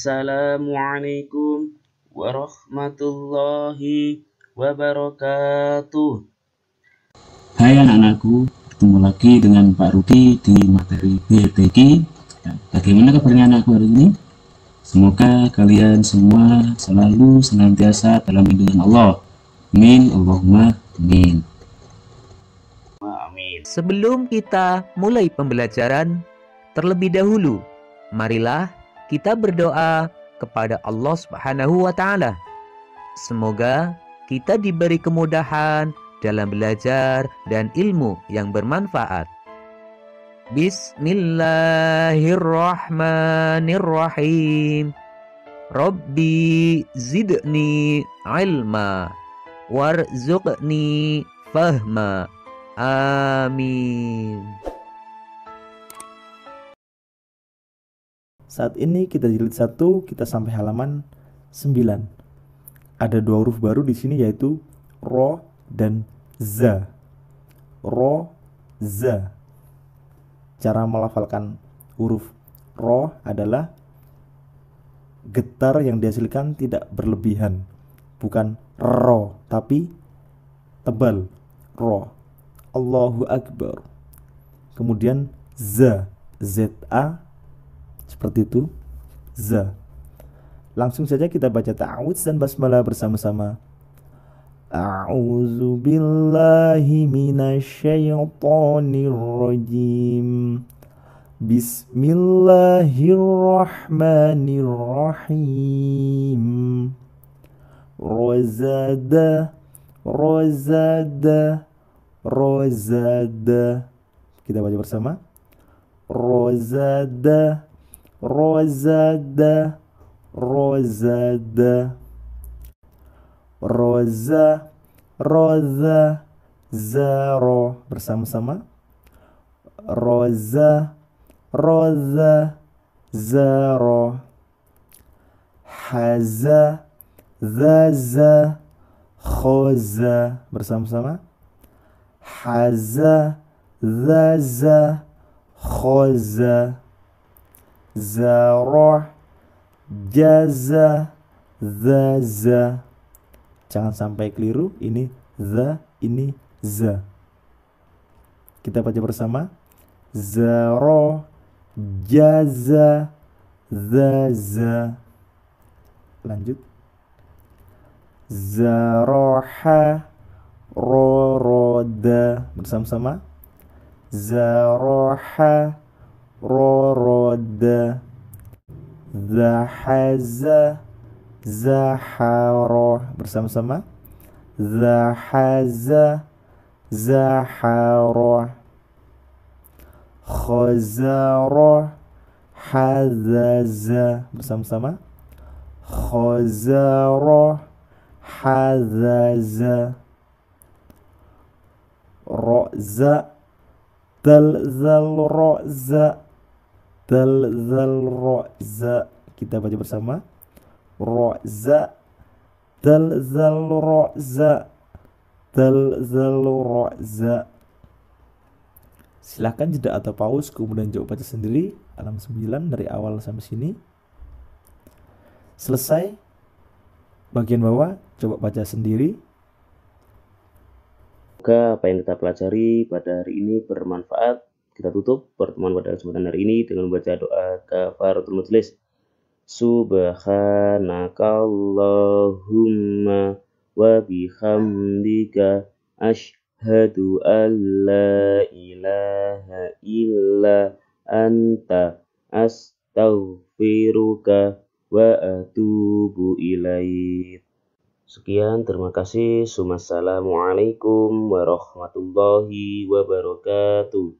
Assalamualaikum warahmatullahi wabarakatuh. Hai anak-anakku, ketemu lagi dengan Pak Rudi di materi BTK. Bagaimana kabarnya anakku hari ini? Semoga kalian semua selalu senantiasa dalam lindungan Allah. Amin, Allahumma amin. Amin. Sebelum kita mulai pembelajaran, terlebih dahulu, marilah kita berdoa kepada Allah Subhanahu wa taala. Semoga kita diberi kemudahan dalam belajar dan ilmu yang bermanfaat. Bismillahirrahmanirrahim. Rabbi zidni ilma warzuqni fahma. Amin. Saat ini kita jilid 1, kita sampai halaman 9. Ada dua huruf baru di sini yaitu ro dan za. Ro, za. Cara melafalkan huruf ro adalah getar yang dihasilkan tidak berlebihan. Bukan ro, tapi tebal. Ro. Allahu Akbar. Kemudian za, Z-A seperti itu. Za. Langsung saja kita baca ta'awudz dan basmalah bersama-sama. A'udzu billahi minasyaitonir rajim. Bismillahirrahmanirrahim. Rozada Rozada Rozada Kita baca bersama Rozada رزد رزد روزا روزا زارو برسام سما رز رز زر حز ذز خز برسام سما حز ذز خز Zaroh Jaza Zaza. Jangan sampai keliru Ini za Ini za. Kita baca bersama. Zaro Jaza Zaza. Lanjut. Zaroha Roroda. Bersama-sama. Zaroha roroda zahaza zaharo bersama-sama zahaza zaharo khazaro hazaza bersama-sama khazaro hazaza roza talzal roza zal ro za kita baca bersama. Ro za dal zal ro za dal zal ro za silahkan jeda atau pause kemudian coba baca sendiri. Alam 9 dari awal sampai sini. Selesai. Bagian bawah coba baca sendiri. Semoga apa yang kita pelajari pada hari ini bermanfaat kita tutup pertemuan pada kesempatan hari ini dengan membaca doa kafaratul majlis. Subhanakallahumma wa bihamdika ashhadu an la ilaha illa anta astaghfiruka wa atubu ilaik. Sekian, terima kasih. Wassalamualaikum warahmatullahi wabarakatuh.